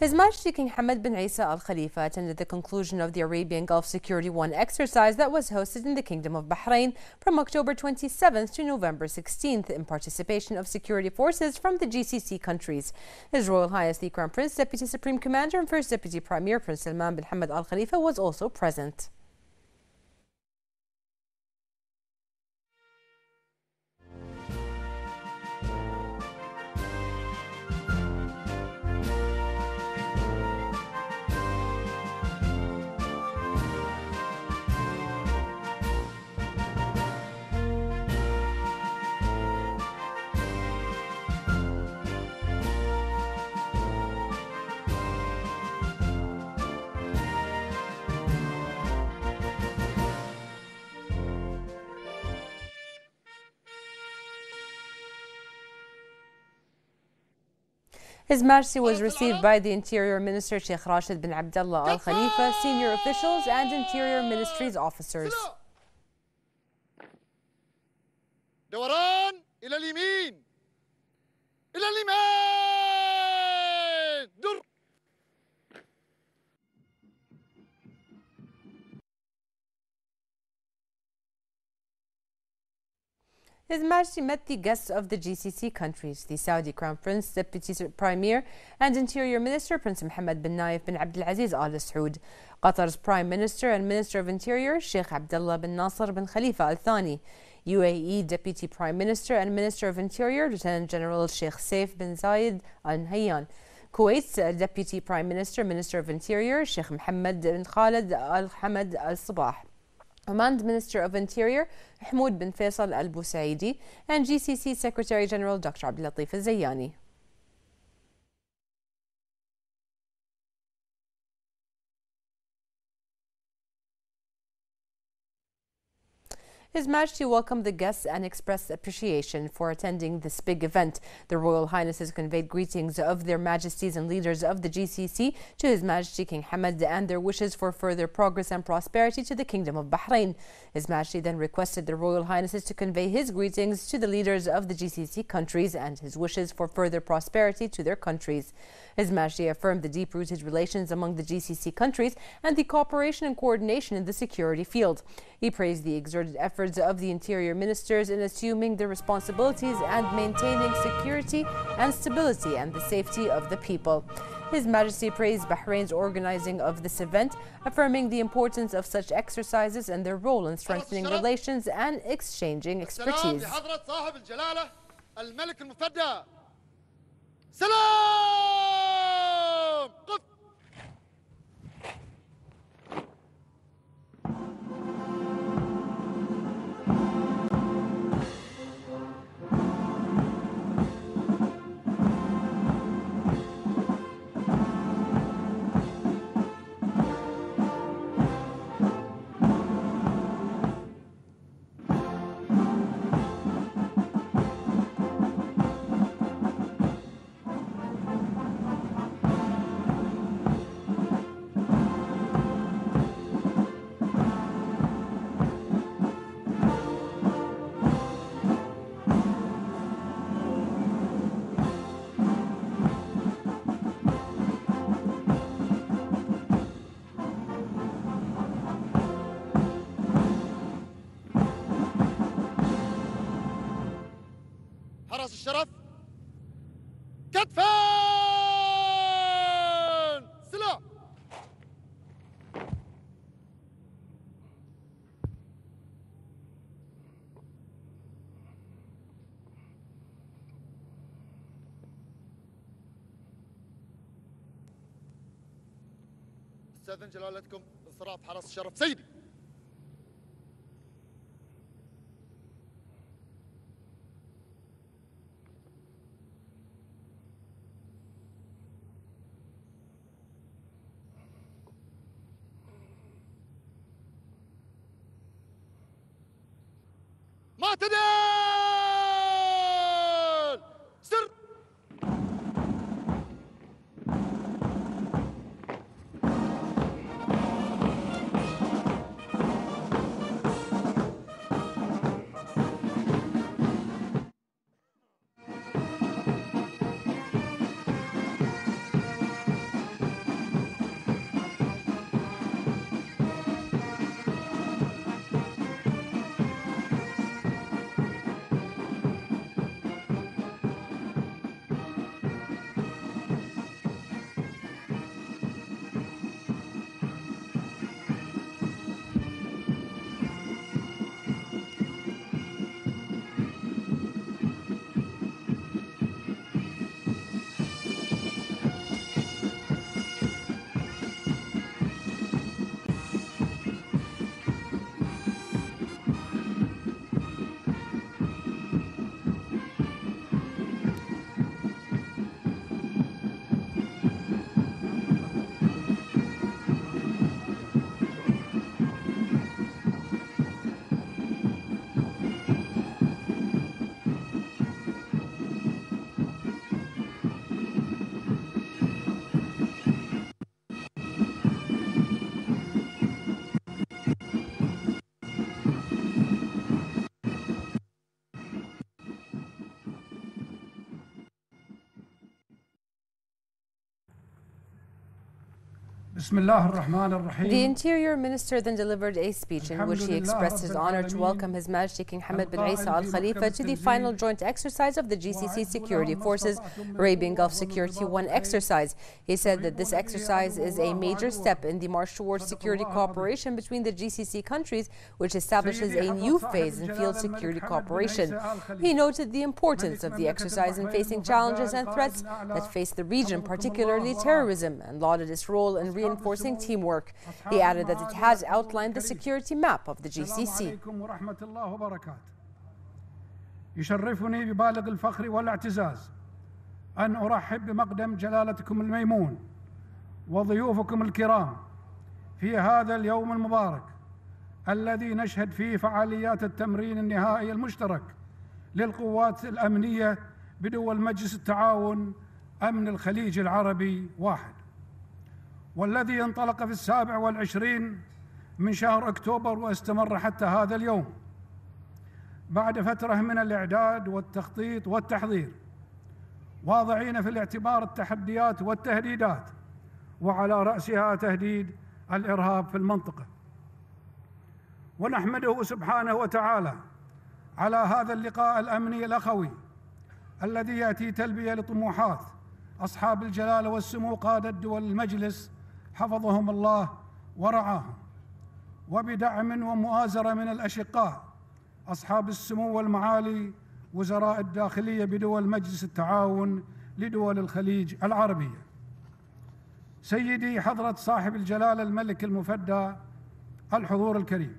His Majesty King Hamad bin Isa Al Khalifa attended the conclusion of the Arabian Gulf Security One exercise that was hosted in the Kingdom of Bahrain from October 27th to November 16th in participation of security forces from the GCC countries. His Royal Highness the Crown Prince, Deputy Supreme Commander, and First Deputy Premier Prince Salman bin Hamad Al Khalifa was also present. His Majesty was received by the Interior Minister Sheikh Rashid bin Abdullah Al Khalifa, senior officials, and Interior Ministry's officers. دوران إلى اليمين إلى اليمين His Majesty met the guests of the GCC countries, the Saudi Crown Prince, Deputy Premier, and Interior Minister Prince Mohammed bin Naif bin Abdulaziz Al Saud, Qatar's Prime Minister and Minister of Interior Sheikh Abdullah bin Nasser bin Khalifa Al Thani, UAE Deputy Prime Minister and Minister of Interior Lieutenant General Sheikh Saif bin Zayed Al Nahyan. Kuwait's Deputy Prime Minister, Minister of Interior, Sheikh Mohammed bin Khalid Al Hamad Al Sabah. Oman Minister of Interior Mahmoud bin Faisal Al Busaidi and GCC Secretary General Dr. Abdul Latif Al Zayani. His Majesty welcomed the guests and expressed appreciation for attending this big event. The Royal Highnesses conveyed greetings of their Majesties and leaders of the GCC to His Majesty King Hamad and their wishes for further progress and prosperity to the Kingdom of Bahrain. His Majesty then requested the Royal Highnesses to convey his greetings to the leaders of the GCC countries and his wishes for further prosperity to their countries. His Majesty affirmed the deep-rooted relations among the GCC countries and the cooperation and coordination in the security field. He praised the exerted efforts of the interior ministers in assuming the responsibilities and maintaining security and stability and the safety of the people. His Majesty praised Bahrain's organizing of this event, affirming the importance of such exercises and their role in strengthening relations and exchanging expertise. Salam! استاذن جلالتكم انصراف حرس الشرف. سيدي. The Interior Minister then delivered a speech in which he expressed his honor to welcome His Majesty King Hamad bin Isa Al Khalifa to the final joint exercise of the GCC Security Forces Arabian Gulf Security 1 exercise. He said that this exercise is a major step in the march towards security cooperation between the GCC countries, which establishes a new phase in field security cooperation. He noted the importance of the exercise in facing challenges and threats that face the region, particularly terrorism, and lauded its role in reinforcing teamwork. He added that it has outlined the security map of the GCC. يشرفني ببالغ الفخر والاعتزاز أن أرحب بمقدم جلالتكم الميمون وضيوفكم الكرام في هذا اليوم المبارك الذي نشهد فيه فعاليات التمرين النهائي المشترك للقوات الأمنية بدول مجلس التعاون أمن الخليج العربي واحد والذي انطلق في السابع والعشرين من شهر أكتوبر واستمر حتى هذا اليوم. بعد فترة من الإعداد والتخطيط والتحضير واضعين في الاعتبار التحديات والتهديدات وعلى رأسها تهديد الإرهاب في المنطقة. ونحمده سبحانه وتعالى على هذا اللقاء الأمني الأخوي الذي يأتي تلبية لطموحات أصحاب الجلالة والسمو قادة دول المجلس حفظهم الله ورعاهم. وبدعم ومؤازرة من الأشقاء أصحاب السمو والمعالي وزراء الداخلية بدول مجلس التعاون لدول الخليج العربية. سيدي حضرة صاحب الجلالة الملك المفدى الحضور الكريم.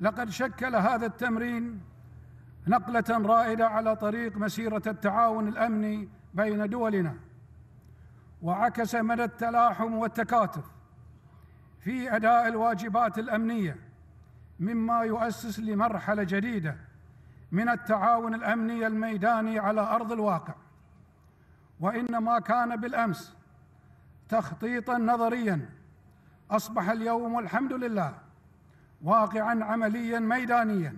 لقد شكل هذا التمرين نقلة رائدة على طريق مسيرة التعاون الأمني بين دولنا. وعكس مدى التلاحم والتكاتف في أداء الواجبات الأمنية مما يؤسس لمرحلة جديدة من التعاون الأمني الميداني على أرض الواقع. وإنما كان بالأمس تخطيطا نظريا أصبح اليوم والحمد لله واقعا عمليا ميدانيا.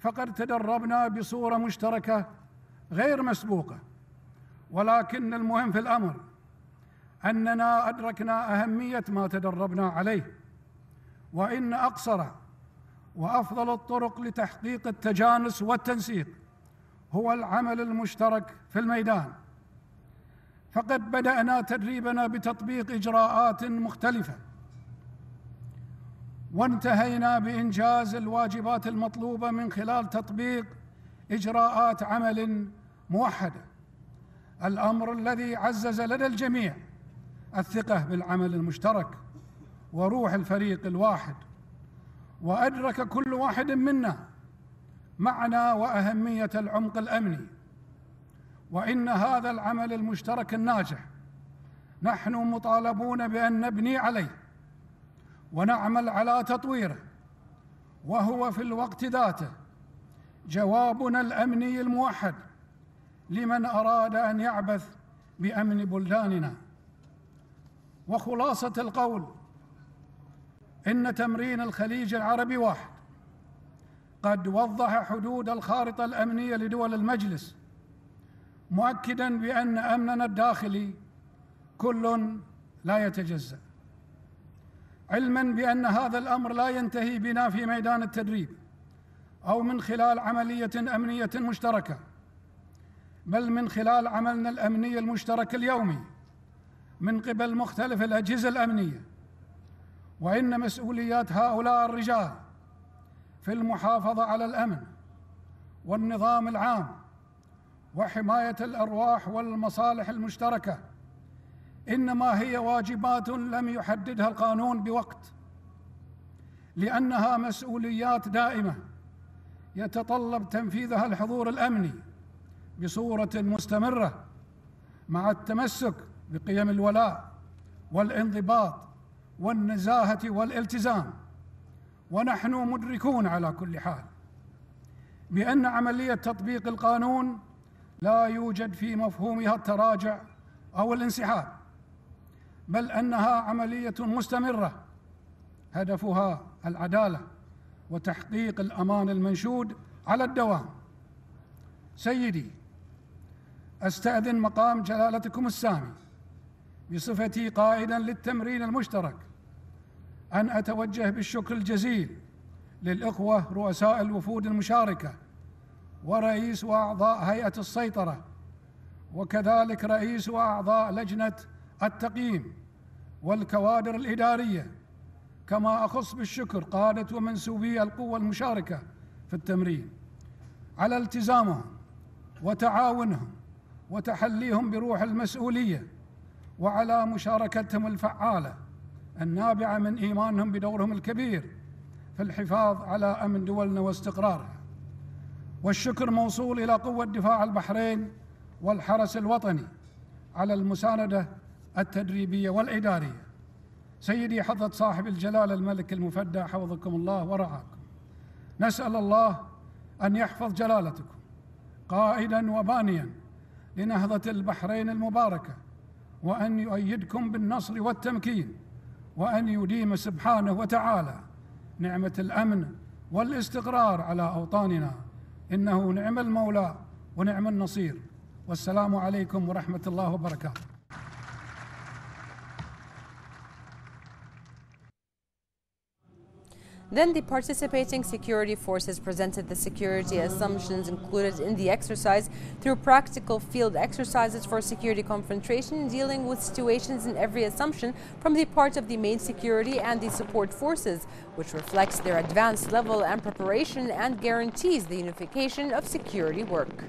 فقد تدربنا بصورة مشتركة غير مسبوقة. ولكن المهم في الأمر أننا أدركنا أهمية ما تدربنا عليه وإن أقصر وأفضل الطرق لتحقيق التجانس والتنسيق هو العمل المشترك في الميدان. فقد بدأنا تدريبنا بتطبيق إجراءات مختلفة وانتهينا بإنجاز الواجبات المطلوبة من خلال تطبيق إجراءات عمل موحدة. الأمر الذي عزز لدى الجميع الثقة بالعمل المشترك وروح الفريق الواحد. وأدرك كل واحد منا معنى وأهمية العمق الأمني. وإن هذا العمل المشترك الناجح نحن مطالبون بأن نبني عليه ونعمل على تطويره. وهو في الوقت ذاته جوابنا الأمني الموحد. لمن أراد أن يعبث بأمن بلداننا. وخلاصة القول إن تمرين الخليج العربي واحد. قد وضح حدود الخارطة الأمنية لدول المجلس مؤكدا بأن أمننا الداخلي كل لا يتجزأ. علما بأن هذا الأمر لا ينتهي بنا في ميدان التدريب أو من خلال عملية أمنية مشتركة. بل من خلال عملنا الأمني المشترك اليومي من قبل مختلف الأجهزة الأمنية. وإن مسؤوليات هؤلاء الرجال في المحافظة على الأمن والنظام العام وحماية الأرواح والمصالح المشتركة إنما هي واجبات لم يحددها القانون بوقت لأنها مسؤوليات دائمة يتطلب تنفيذها الحضور الأمني. بصورة مستمرة مع التمسك بقيم الولاء والانضباط والنزاهة والالتزام. ونحن مدركون على كل حال بأن عملية تطبيق القانون لا يوجد في مفهومها التراجع أو الانسحاب بل أنها عملية مستمرة هدفها العدالة وتحقيق الأمان المنشود على الدوام. سيدي أستأذن مقام جلالتكم السامي بصفتي قائدا للتمرين المشترك أن أتوجه بالشكر الجزيل للإخوة رؤساء الوفود المشاركة ورئيس وأعضاء هيئة السيطرة وكذلك رئيس وأعضاء لجنة التقييم والكوادر الإدارية كما أخص بالشكر قادة ومنسوبي القوة المشاركة في التمرين على التزامهم وتعاونهم وتحليهم بروح المسؤولية وعلى مشاركتهم الفعالة النابعة من إيمانهم بدورهم الكبير في الحفاظ على أمن دولنا واستقرارها والشكر موصول إلى قوة دفاع البحرين والحرس الوطني على المساندة التدريبية والإدارية. سيدي حضرة صاحب الجلاله الملك المفدى حفظكم الله ورعاكم. نسأل الله أن يحفظ جلالتكم قائدا وبانيا لنهضه البحرين المباركة وأن يؤيدكم بالنصر والتمكين وأن يديم سبحانه وتعالى نعمة الأمن والاستقرار على أوطاننا. إنه نعم المولى ونعم النصير. والسلام عليكم ورحمة الله وبركاته. Then the participating security forces presented the security assumptions included in the exercise through practical field exercises for security confrontation, dealing with situations in every assumption from the part of the main security and the support forces, which reflects their advanced level and preparation and guarantees the unification of security work.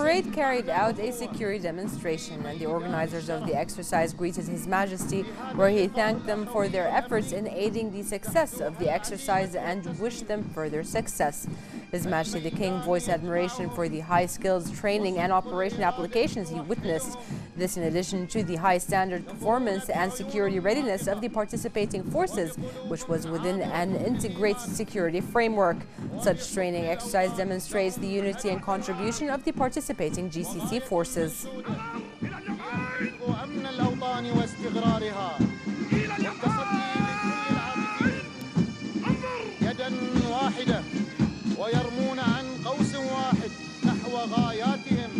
Parade carried out a security demonstration, and the organizers of the exercise greeted His Majesty, where he thanked them for their efforts in aiding the success of the exercise and wished them further success. His Majesty the King voiced admiration for the high skills, training, and operation applications he witnessed. This, in addition to the high standard performance and security readiness of the participating forces, which was within an integrated security framework. Such training exercise demonstrates the unity and contribution of the participating GCC forces. وأمن الأوطان واستقرارها والتصدي لكل العابثين يدا واحدة ويرمون عن قوس واحد نحو غاياتهم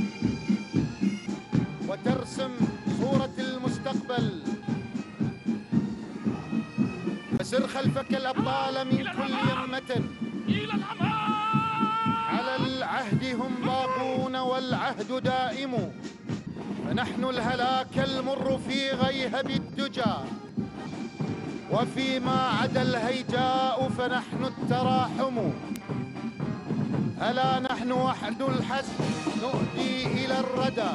وترسم صورة المستقبل فسر خلفك الأبطال من كل يمة على العهد هم باقون والعهد دائم. فنحن الهلاك المر في غيهب الدجى. وفيما عدا الهيجاء فنحن التراحم. ألا نحن وحد الحسب نؤدي إلى الردى.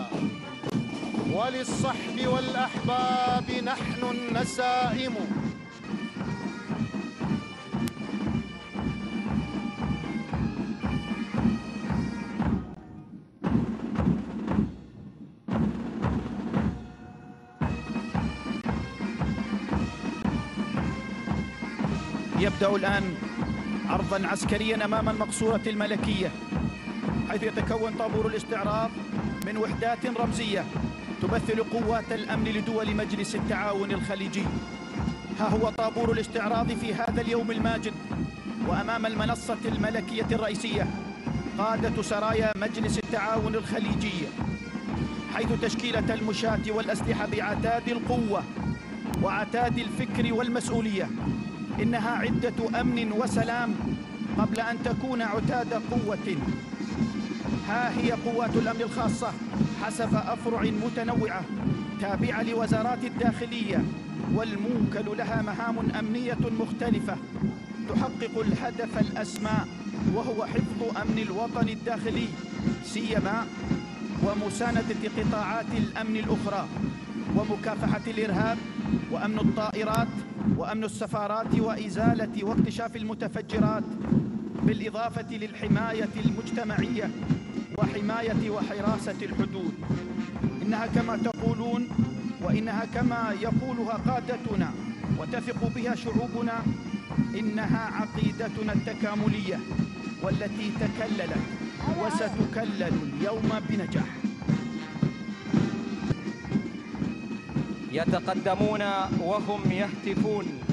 وللصحب والأحباب نحن النسائم. يبدأ الآن عرضا عسكريا أمام المقصورة الملكية حيث يتكون طابور الاستعراض من وحدات رمزية تمثل قوات الأمن لدول مجلس التعاون الخليجي. ها هو طابور الاستعراض في هذا اليوم الماجد وأمام المنصة الملكية الرئيسية قادة سرايا مجلس التعاون الخليجي حيث تشكيلة المشاة والأسلحة بعتاد القوة وعتاد الفكر والمسؤولية. إنها عدة أمن وسلام قبل أن تكون عتاد قوة. ها هي قوات الأمن الخاصة حسب أفرع متنوعة تابعة لوزارات الداخلية والموكل لها مهام أمنية مختلفة تحقق الهدف الأسمى وهو حفظ أمن الوطن الداخلي سيما ومساندة قطاعات الأمن الأخرى ومكافحة الإرهاب وأمن الطائرات وأمن السفارات وإزالة واكتشاف المتفجرات بالإضافة للحماية المجتمعية وحماية وحراسة الحدود. إنها كما تقولون وإنها كما يقولها قادتنا وتثق بها شعوبنا إنها عقيدتنا التكاملية والتي تكللت وستكلل اليوم بنجاح. يتقدمون وهم يهتفون.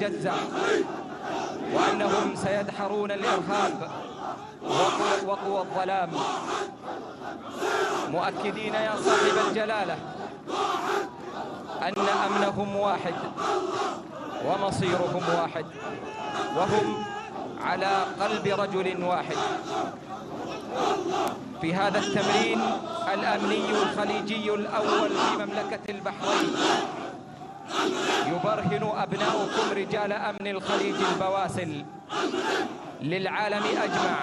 يتجزأ وأنهم سيدحرون الإرهاب وقوى الظلام. مؤكدين يا صاحب الجلالة أن أمنهم واحد ومصيرهم واحد وهم على قلب رجل واحد. في هذا التمرين الأمني الخليجي الأول في مملكة البحرين. يبرهن أبناؤكم رجال أمن الخليج البواسل للعالم أجمع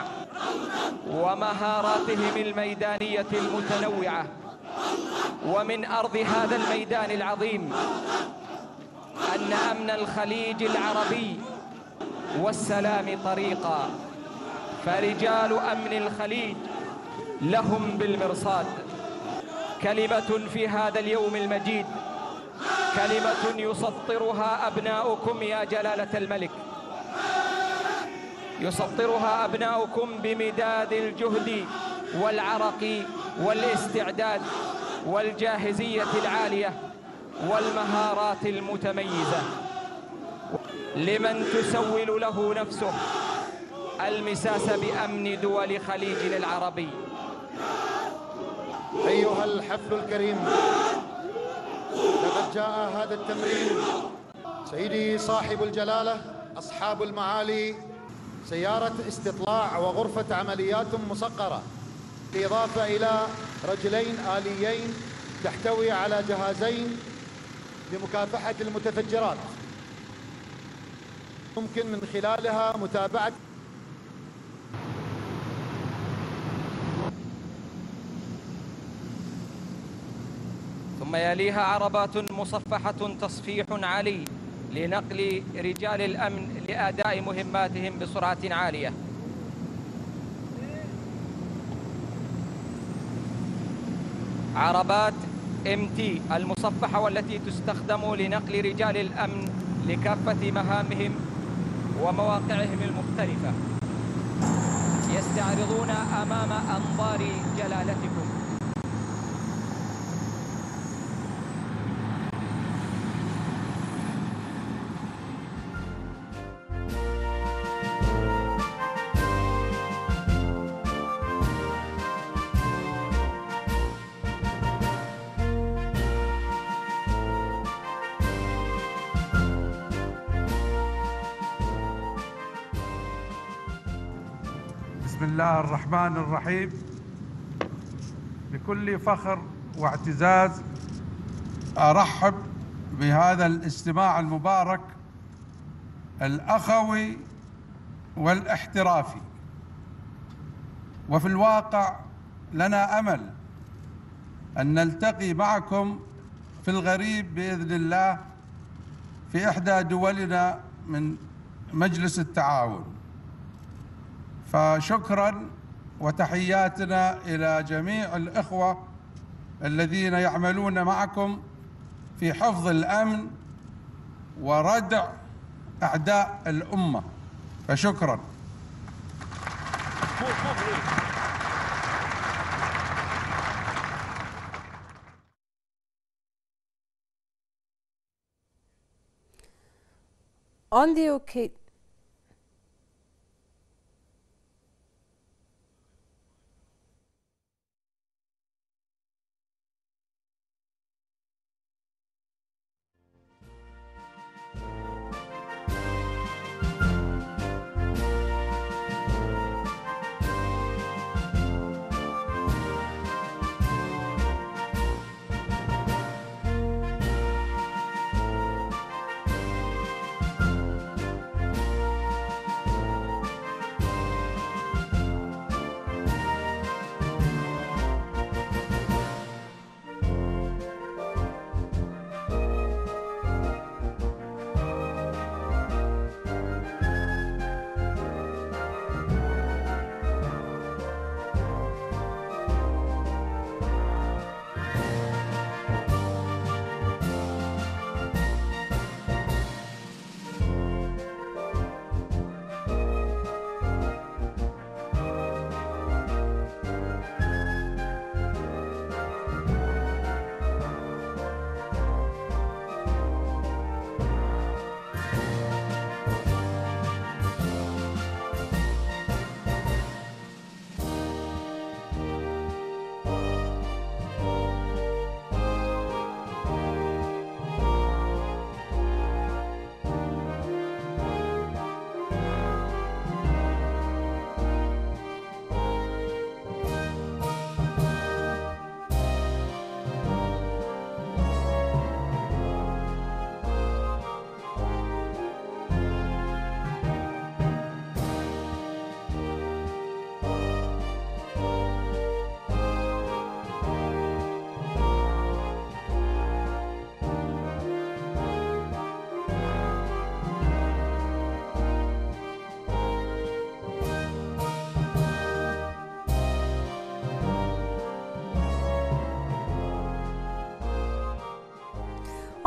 ومهاراتهم الميدانية المتنوعة ومن أرض هذا الميدان العظيم أن أمن الخليج العربي والسلام طريقا. فرجال أمن الخليج لهم بالمرصاد. كلمة في هذا اليوم المجيد. كلمة يسطرها أبناؤكم يا جلالة الملك. يسطرها أبناؤكم بمداد الجهد والعرق والاستعداد والجاهزية العالية والمهارات المتميزة. لمن تسول له نفسه المساس بأمن دول خليجنا العربي. أيها الحفل الكريم لقد جاء هذا التمرين. سيدي صاحب الجلالة أصحاب المعالي سيارة استطلاع وغرفة عمليات مسقرة. بالإضافة إلى رجلين آليين تحتوي على جهازين لمكافحة المتفجرات. ممكن من خلالها متابعة ثم يليها عربات مصفحة تصفيح عالي لنقل رجال الأمن لأداء مهماتهم بسرعة عالية. عربات إم تي المصفحة والتي تستخدم لنقل رجال الأمن لكافة مهامهم ومواقعهم المختلفة. يستعرضون أمام أنظار جلالتكم. الله الرحمن الرحيم بكل فخر واعتزاز أرحب بهذا الاجتماع المبارك الأخوي والاحترافي. وفي الواقع لنا أمل أن نلتقي معكم في الغريب بإذن الله في إحدى دولنا من مجلس التعاون. فشكرا وتحياتنا إلى جميع الإخوة الذين يعملون معكم في حفظ الأمن وردع أعداء الأمة فشكرا On the occasion.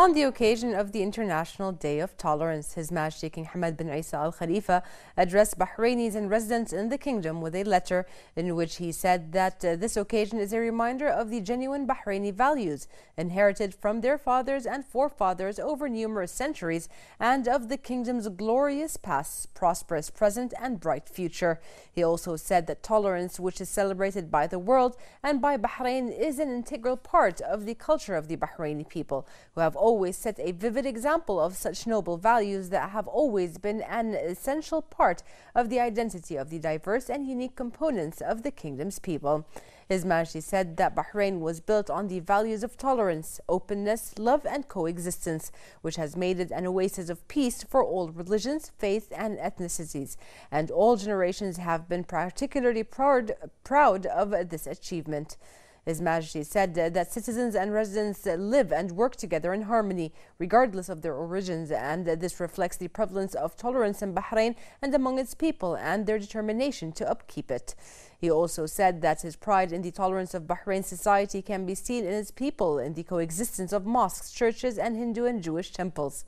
On the occasion of the International Day of Tolerance, His Majesty King Hamad bin Isa Al Khalifa addressed Bahrainis and residents in the kingdom with a letter in which he said that uh, this occasion is a reminder of the genuine Bahraini values inherited from their fathers and forefathers over numerous centuries and of the kingdom's glorious past, prosperous present, and bright future. He also said that tolerance, which is celebrated by the world and by Bahrain, is an integral part of the culture of the Bahraini people, who have always set a vivid example of such noble values that have always been an essential part of the identity of the diverse and unique components of the kingdom's people. His Majesty said that Bahrain was built on the values of tolerance, openness, love, and coexistence, which has made it an oasis of peace for all religions, faiths, and ethnicities. And all generations have been particularly proud, proud of this achievement. His Majesty said uh, that citizens and residents live and work together in harmony, regardless of their origins, and this reflects the prevalence of tolerance in Bahrain and among its people and their determination to upkeep it. He also said that his pride in the tolerance of Bahrain society can be seen in its people, in the coexistence of mosques, churches, and Hindu and Jewish temples.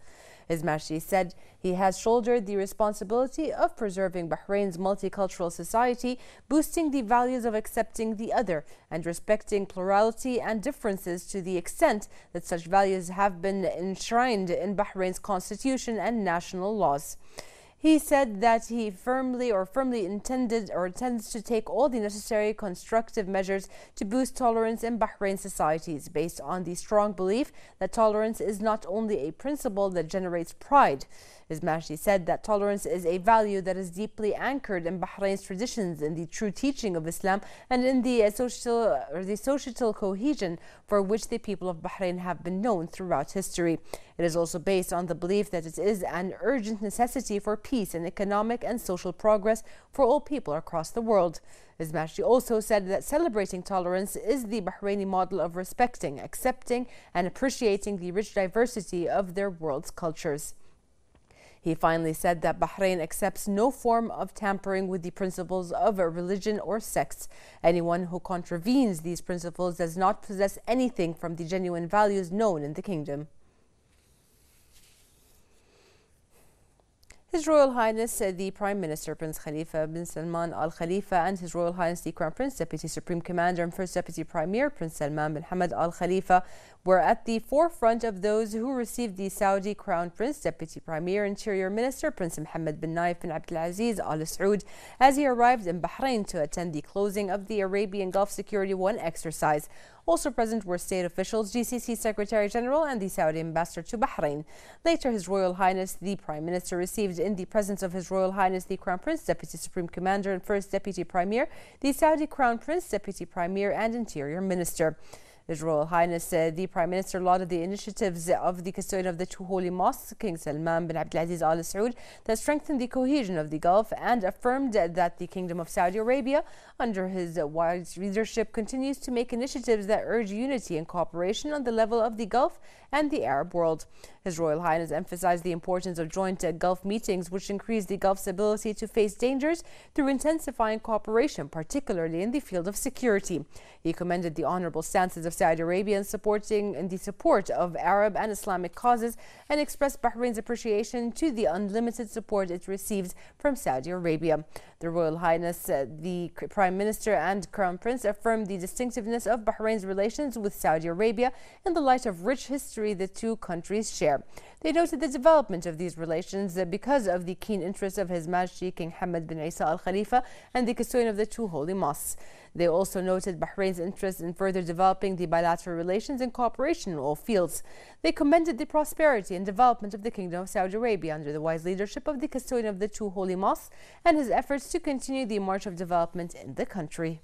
His Majesty said he has shouldered the responsibility of preserving Bahrain's multicultural society, boosting the values of accepting the other and respecting plurality and differences to the extent that such values have been enshrined in Bahrain's constitution and national laws. He said that he firmly or firmly intended or intends to take all the necessary constructive measures to boost tolerance in Bahrain societies based on the strong belief that tolerance is not only a principle that generates pride, his Majesty said that tolerance is a value that is deeply anchored in Bahrain's traditions, in the true teaching of Islam, and in the social the societal cohesion for which the people of Bahrain have been known throughout history. It is also based on the belief that it is an urgent necessity for peace and economic and social progress for all people across the world. His also said that celebrating tolerance is the Bahraini model of respecting, accepting, and appreciating the rich diversity of their world's cultures. He finally said that Bahrain accepts no form of tampering with the principles of a religion or sects. Anyone who contravenes these principles does not possess anything from the genuine values known in the kingdom. His Royal Highness uh, the Prime Minister Prince Khalifa bin Salman Al Khalifa and His Royal Highness the Crown Prince Deputy Supreme Commander and First Deputy Premier Prince Salman bin Hamad Al Khalifa were at the forefront of those who received the Saudi Crown Prince Deputy Premier Interior Minister Prince Mohammed bin Naif bin Abdulaziz Al Saud as he arrived in Bahrain to attend the closing of the Arabian Gulf Security 1 exercise. Also present were state officials, GCC Secretary General, and the Saudi ambassador to Bahrain. Later, His Royal Highness the Prime Minister received, in the presence of His Royal Highness the Crown Prince, Deputy Supreme Commander, and First Deputy Premier, the Saudi Crown Prince, Deputy Premier, and Interior Minister. His Royal Highness uh, the Prime Minister lauded the initiatives of the custodian of the two holy mosques, King Salman bin Abdulaziz Al Saud, that strengthened the cohesion of the Gulf and affirmed that the Kingdom of Saudi Arabia, under his wise leadership, continues to make initiatives that urge unity and cooperation on the level of the Gulf and the Arab world. His Royal Highness emphasized the importance of joint uh, Gulf meetings, which increase the Gulf's ability to face dangers through intensifying cooperation, particularly in the field of security. He commended the honorable stances of Saudi Arabia in supporting in the support of Arab and Islamic causes and expressed Bahrain's appreciation to the unlimited support it receives from Saudi Arabia. The Royal Highness, uh, the Prime Minister and Crown Prince affirmed the distinctiveness of Bahrain's relations with Saudi Arabia in the light of rich history the two countries share. They noted the development of these relations uh, because of the keen interest of His Majesty King Hamad bin Isa Al Khalifa and the custodian of the two holy mosques. They also noted Bahrain's interest in further developing the bilateral relations and cooperation in all fields. They commended the prosperity and development of the Kingdom of Saudi Arabia under the wise leadership of the custodian of the two holy mosques and his efforts to continue the march of development in the country.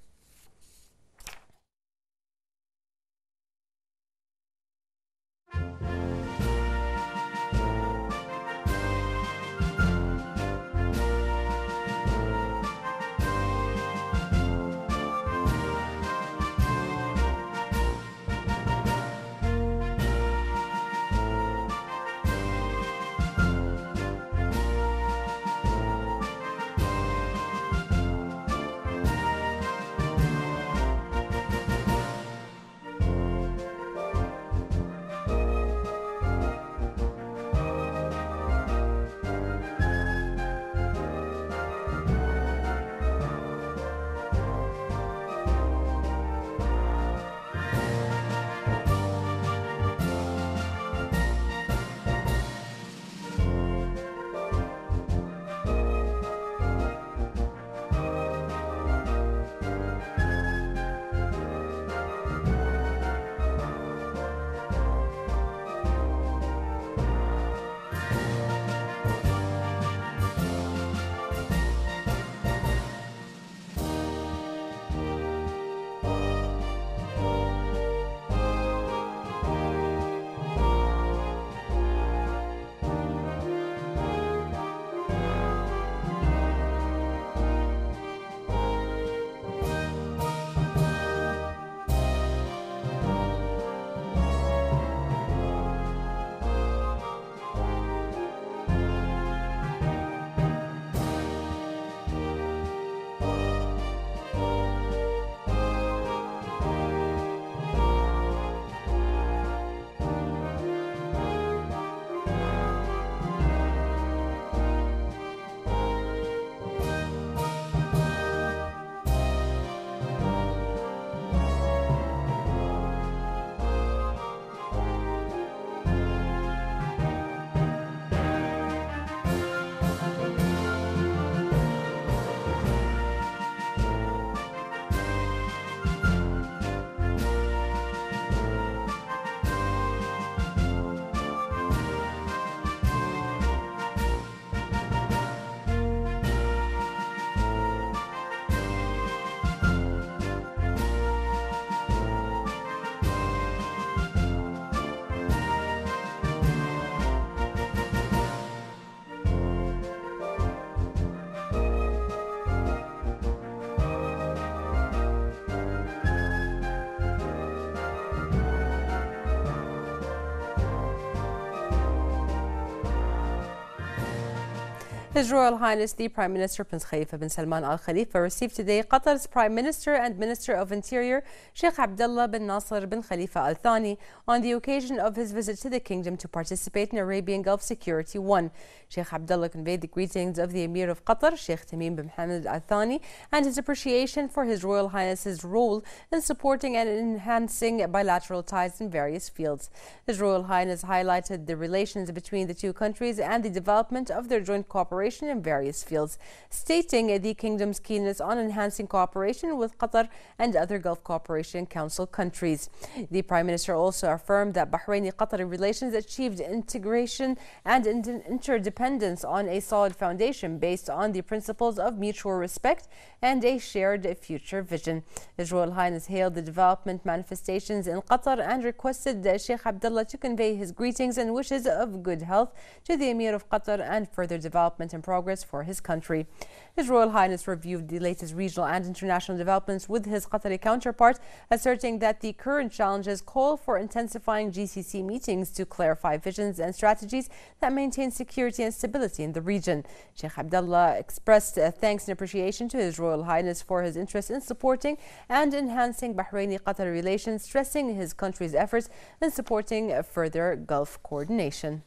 His Royal Highness the Prime Minister Prince Khalifa bin Salman Al Khalifa received today Qatar's Prime Minister and Minister of Interior Sheikh Abdullah bin Nasser bin Khalifa Al Thani on the occasion of his visit to the kingdom to participate in Arabian Gulf Security 1. Sheikh Abdullah conveyed the greetings of the Emir of Qatar, Sheikh Tamim bin Hamad Al Thani, and his appreciation for His Royal Highness's role in supporting and enhancing bilateral ties in various fields. His Royal Highness highlighted the relations between the two countries and the development of their joint cooperation cooperation in various fields, stating the kingdom's keenness on enhancing cooperation with Qatar and other Gulf Cooperation Council countries. The Prime Minister also affirmed that Bahraini Qatari relations achieved integration and interdependence on a solid foundation based on the principles of mutual respect and a shared future vision. His Royal Highness hailed the development manifestations in Qatar and requested Sheikh Abdullah to convey his greetings and wishes of good health to the Emir of Qatar and further development and progress for his country. His Royal Highness reviewed the latest regional and international developments with his Qatari counterpart, asserting that the current challenges call for intensifying GCC meetings to clarify visions and strategies that maintain security and stability in the region. Sheikh Abdullah expressed uh, thanks and appreciation to His Royal Highness for his interest in supporting and enhancing Bahraini Qatari relations, stressing his country's efforts in supporting further Gulf coordination.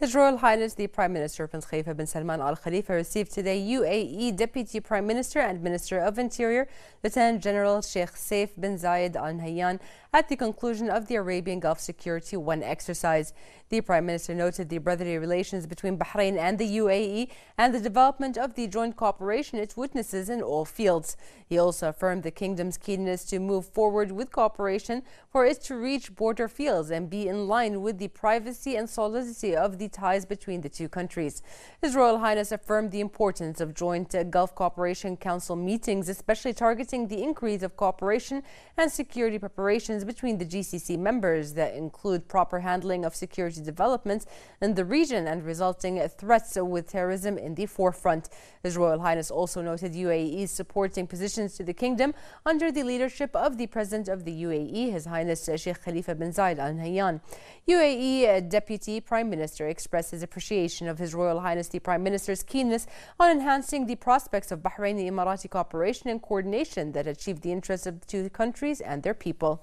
His Royal Highness the Prime Minister Prince Khalifa bin Salman Al Khalifa received today UAE Deputy Prime Minister and Minister of Interior Lieutenant General Sheikh Saif bin Zayed Al Nahyan at the conclusion of the Arabian Gulf Security 1 exercise. The Prime Minister noted the brotherly relations between Bahrain and the UAE and the development of the joint cooperation it witnesses in all fields. He also affirmed the kingdom's keenness to move forward with cooperation for it to reach border fields and be in line with the privacy and solidity of the ties between the two countries. His Royal Highness affirmed the importance of joint Gulf Cooperation Council meetings, especially targeting the increase of cooperation and security preparations between the GCC members that include proper handling of security developments in the region and resulting threats with terrorism in the forefront. His Royal Highness also noted UAE's supporting positions to the kingdom under the leadership of the President of the UAE, His Highness Sheikh Khalifa bin Zayed Al Nahyan. UAE uh, Deputy Prime Minister expressed his appreciation of His Royal Highness the Prime Minister's keenness on enhancing the prospects of Bahraini Emirati cooperation and coordination that achieve the interests of the two countries and their people.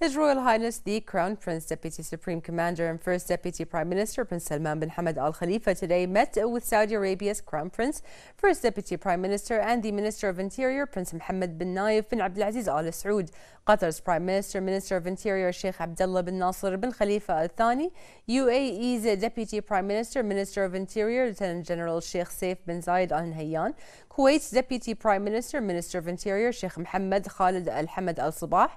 His Royal Highness the Crown Prince, Deputy Supreme Commander and First Deputy Prime Minister Prince Salman bin Hamad Al Khalifa today met with Saudi Arabia's Crown Prince, First Deputy Prime Minister and the Minister of Interior Prince Mohammed bin Naif bin Abdulaziz Al Saud, Qatar's Prime Minister, Minister of Interior Sheikh Abdullah bin Nasser bin Khalifa Al Thani, UAE's Deputy Prime Minister, Minister of Interior Lieutenant General Sheikh Saif bin Zayed Al Nahyan, Kuwait's Deputy Prime Minister, Minister of Interior Sheikh Mohammed Khalid Al Hamad Al Sabah,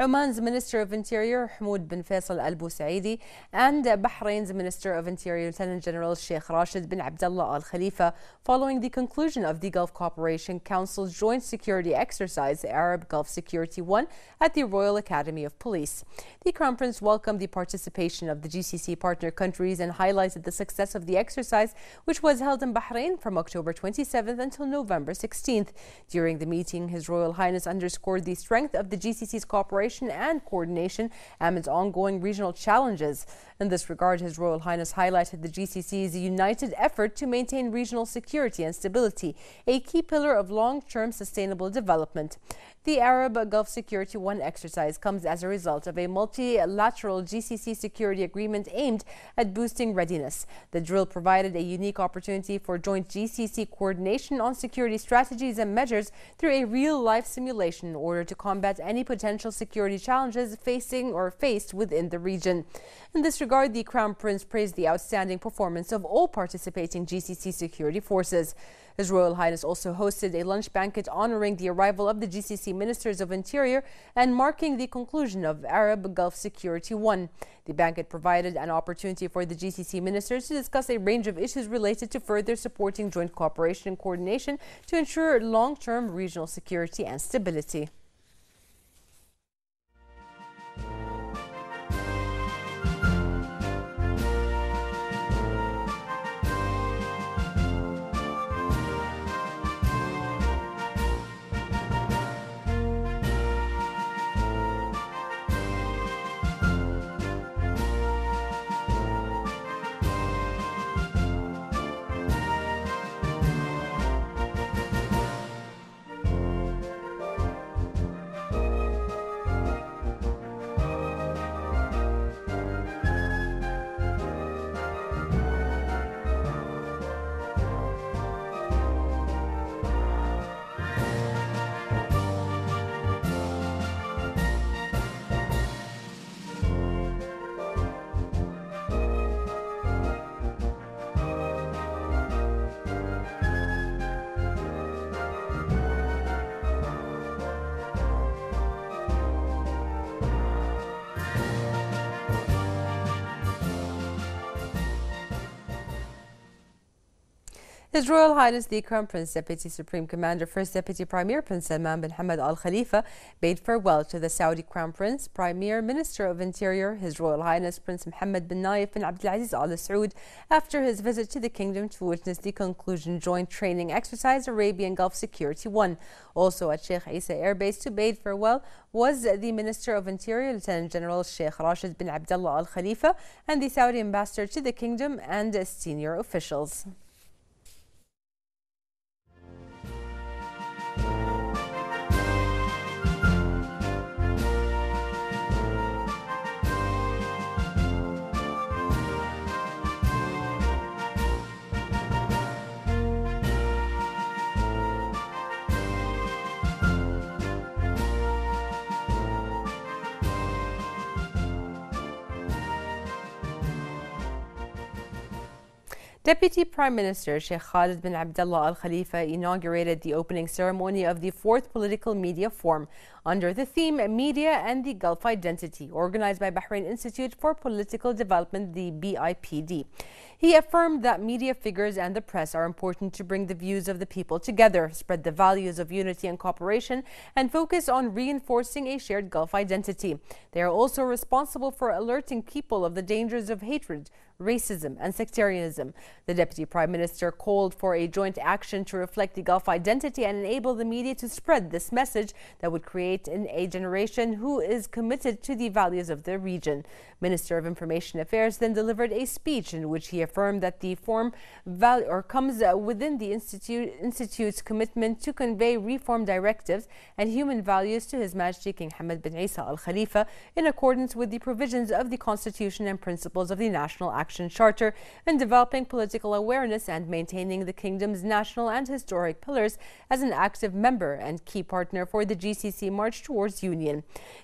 Oman's Minister of Interior Hamoud bin Faisal Al Busaidi and Bahrain's Minister of Interior Lieutenant General Sheikh Rashid bin Abdullah Al Khalifa following the conclusion of the Gulf Cooperation Council's joint security exercise, Arab Gulf Security 1, at the Royal Academy of Police. The conference welcomed the participation of the GCC partner countries and highlighted the success of the exercise, which was held in Bahrain from October 27th until November 16th. During the meeting, His Royal Highness underscored the strength of the GCC's cooperation and coordination amidst ongoing regional challenges. In this regard, His Royal Highness highlighted the GCC's united effort to maintain regional security and stability, a key pillar of long-term sustainable development. The Arab Gulf Security 1 exercise comes as a result of a multilateral GCC security agreement aimed at boosting readiness. The drill provided a unique opportunity for joint GCC coordination on security strategies and measures through a real-life simulation in order to combat any potential security challenges facing or faced within the region. In this regard, the Crown Prince praised the outstanding performance of all participating GCC security forces. His Royal Highness also hosted a lunch banquet honoring the arrival of the GCC Ministers of Interior and marking the conclusion of Arab Gulf Security 1. The banquet provided an opportunity for the GCC ministers to discuss a range of issues related to further supporting joint cooperation and coordination to ensure long-term regional security and stability. His Royal Highness the Crown Prince, Deputy Supreme Commander, First Deputy Premier Prince Salman bin Hamad Al Khalifa bade farewell to the Saudi Crown Prince, Premier Minister of Interior, His Royal Highness Prince Mohammed bin Naif bin Abdulaziz Al Saud after his visit to the kingdom to witness the conclusion joint training exercise Arabian Gulf Security 1. Also at Sheikh Isa Air Base to bade farewell was the Minister of Interior, Lieutenant General Sheikh Rashid bin Abdullah Al Khalifa, and the Saudi ambassador to the kingdom and senior officials. Deputy Prime Minister Sheikh Khalid bin Abdullah Al Khalifa inaugurated the opening ceremony of the fourth Political Media Forum under the theme Media and the Gulf Identity, organized by Bahrain Institute for Political Development, the BIPD. He affirmed that media figures and the press are important to bring the views of the people together, spread the values of unity and cooperation, and focus on reinforcing a shared Gulf identity. They are also responsible for alerting people of the dangers of hatred, racism, and sectarianism. The Deputy Prime Minister called for a joint action to reflect the Gulf identity and enable the media to spread this message that would create create in a generation who is committed to the values of the region. Minister of Information Affairs then delivered a speech in which he affirmed that the form val- or comes uh, within the institute, institute's commitment to convey reform directives and human values to His Majesty King Hamad bin Isa Al Khalifa in accordance with the provisions of the Constitution and principles of the National Action Charter and developing political awareness and maintaining the kingdom's national and historic pillars as an active member and key partner for the GCC march towards union.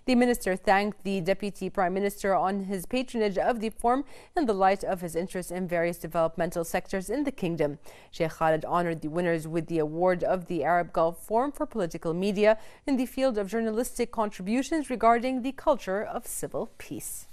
The minister thanked the Deputy Prime Minister on his patronage of the forum in the light of his interest in various developmental sectors in the kingdom. Sheikh Khalid honored the winners with the award of the Arab Gulf Forum for Political Media in the field of journalistic contributions regarding the culture of civil peace.